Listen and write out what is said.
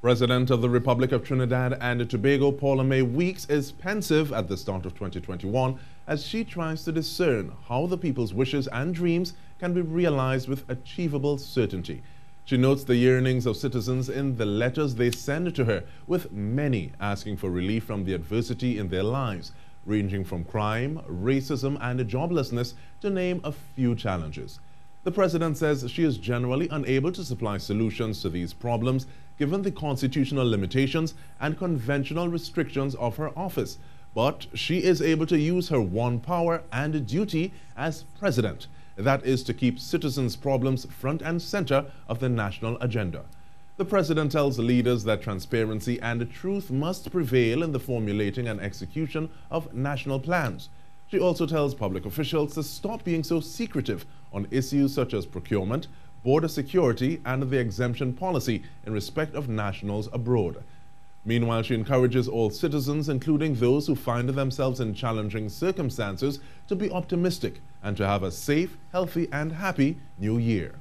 President of the Republic of Trinidad and Tobago, Paula-Mae Weekes, is pensive at the start of 2021 as she tries to discern how the people's wishes and dreams can be realized with achievable certainty. She notes the yearnings of citizens in the letters they send to her, with many asking for relief from the adversity in their lives, ranging from crime, racism, and joblessness to name a few challenges. The president says she is generally unable to supply solutions to these problems given the constitutional limitations and conventional restrictions of her office. But she is able to use her one power and duty as president. That is to keep citizens' problems front and center of the national agenda. The president tells leaders that transparency and truth must prevail in the formulating and execution of national plans. She also tells public officials to stop being so secretive on issues such as procurement, border security, and the exemption policy in respect of nationals abroad. Meanwhile, she encourages all citizens, including those who find themselves in challenging circumstances, to be optimistic and to have a safe, healthy, and happy new year.